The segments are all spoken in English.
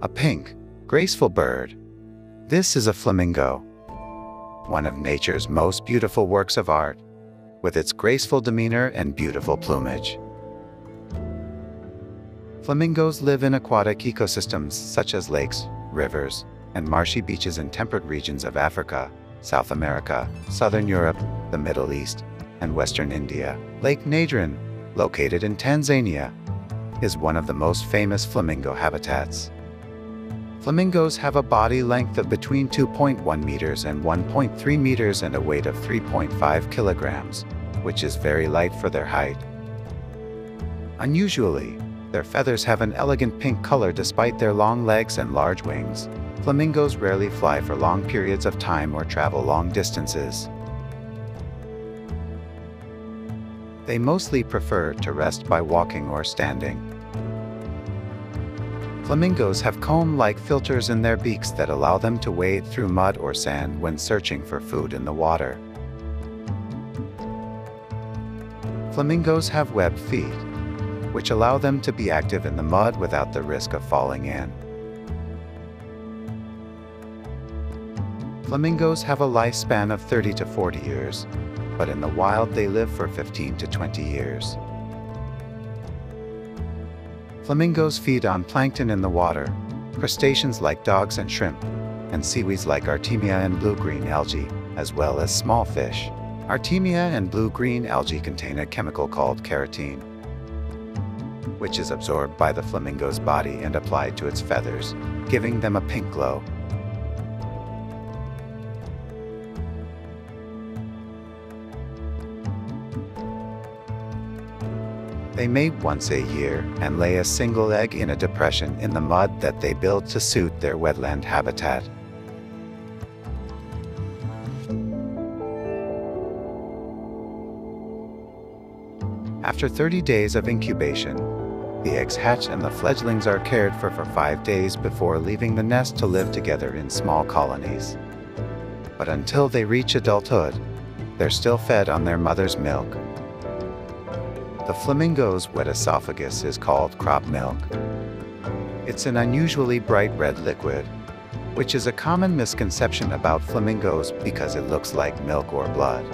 A pink, graceful bird. This is a flamingo, one of nature's most beautiful works of art, with its graceful demeanor and beautiful plumage. Flamingos live in aquatic ecosystems such as lakes, rivers, and marshy beaches in temperate regions of Africa, South America, Southern Europe, the Middle East, and Western India. Lake Natron, located in Tanzania, is one of the most famous flamingo habitats. Flamingos have a body length of between 2.1 meters and 1.3 meters and a weight of 3.5 kilograms, which is very light for their height. Unusually, their feathers have an elegant pink color despite their long legs and large wings. Flamingos rarely fly for long periods of time or travel long distances. They mostly prefer to rest by walking or standing. Flamingos have comb-like filters in their beaks that allow them to wade through mud or sand when searching for food in the water. Flamingos have webbed feet, which allow them to be active in the mud without the risk of falling in. Flamingos have a lifespan of 30 to 40 years, but in the wild they live for 15 to 20 years. Flamingos feed on plankton in the water, crustaceans like dogs and shrimp, and seaweeds like artemia and blue-green algae, as well as small fish. Artemia and blue-green algae contain a chemical called keratin, which is absorbed by the flamingo's body and applied to its feathers, giving them a pink glow. They mate once a year and lay a single egg in a depression in the mud that they build to suit their wetland habitat. After 30 days of incubation, the eggs hatch and the fledglings are cared for for five days before leaving the nest to live together in small colonies. But until they reach adulthood, they're still fed on their mother's milk. The flamingo's wet esophagus is called crop milk. It's an unusually bright red liquid, which is a common misconception about flamingos because it looks like milk or blood.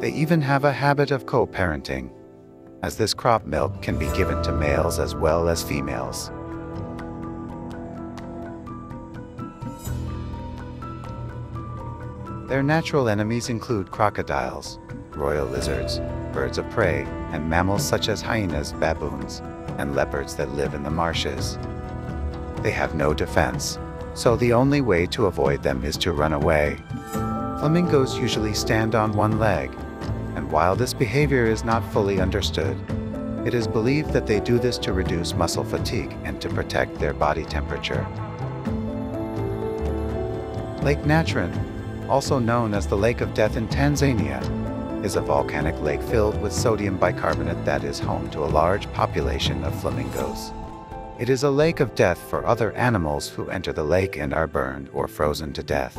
They even have a habit of co-parenting, as this crop milk can be given to males as well as females. Their natural enemies include crocodiles, royal lizards, birds of prey, and mammals such as hyenas, baboons, and leopards that live in the marshes. They have no defense, so the only way to avoid them is to run away. Flamingos usually stand on one leg, and while this behavior is not fully understood, it is believed that they do this to reduce muscle fatigue and to protect their body temperature. Lake Natron, also known as the Lake of Death in Tanzania, is a volcanic lake filled with sodium bicarbonate that is home to a large population of flamingos. It is a lake of death for other animals who enter the lake and are burned or frozen to death.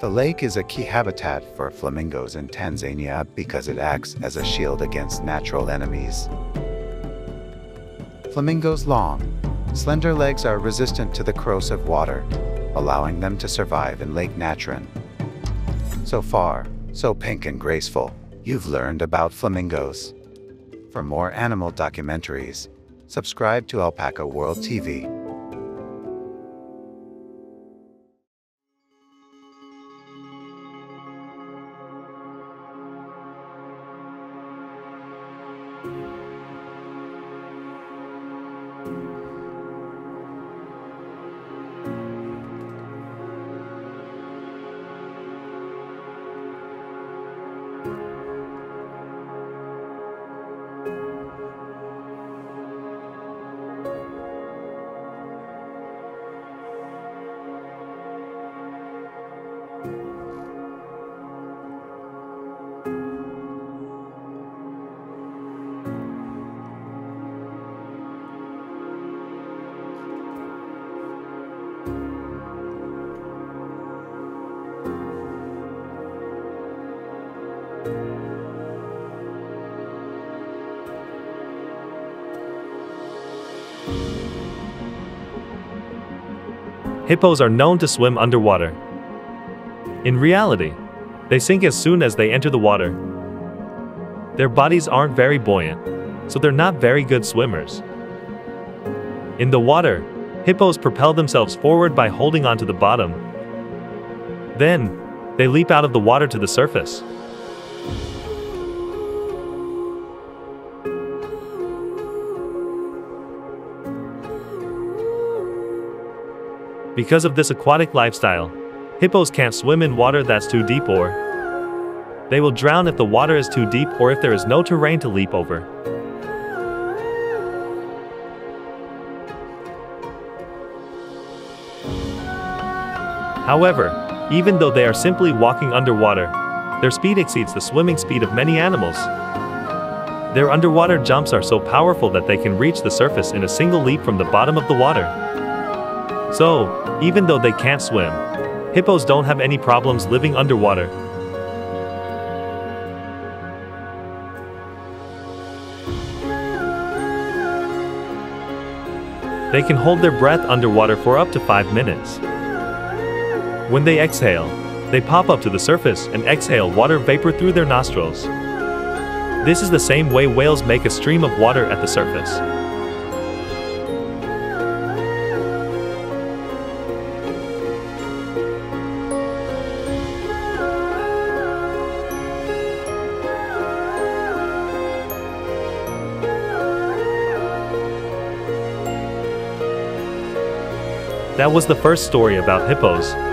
The lake is a key habitat for flamingos in Tanzania because it acts as a shield against natural enemies. Flamingos' long, slender legs are resistant to the corrosive water, allowing them to survive in Lake Natron. So far, so pink and graceful, you've learned about flamingos. For more animal documentaries, subscribe to Alpaca World TV. Hippos are known to swim underwater. In reality, they sink as soon as they enter the water. Their bodies aren't very buoyant, so they're not very good swimmers. In the water, hippos propel themselves forward by holding onto the bottom. Then, they leap out of the water to the surface. Because of this aquatic lifestyle, hippos can't swim in water that's too deep or they will drown if the water is too deep or if there is no terrain to leap over. However, even though they are simply walking underwater, their speed exceeds the swimming speed of many animals. Their underwater jumps are so powerful that they can reach the surface in a single leap from the bottom of the water. So, even though they can't swim, hippos don't have any problems living underwater. They can hold their breath underwater for up to 5 minutes. When they exhale, they pop up to the surface and exhale water vapor through their nostrils. This is the same way whales make a stream of water at the surface. That was the first story about hippos.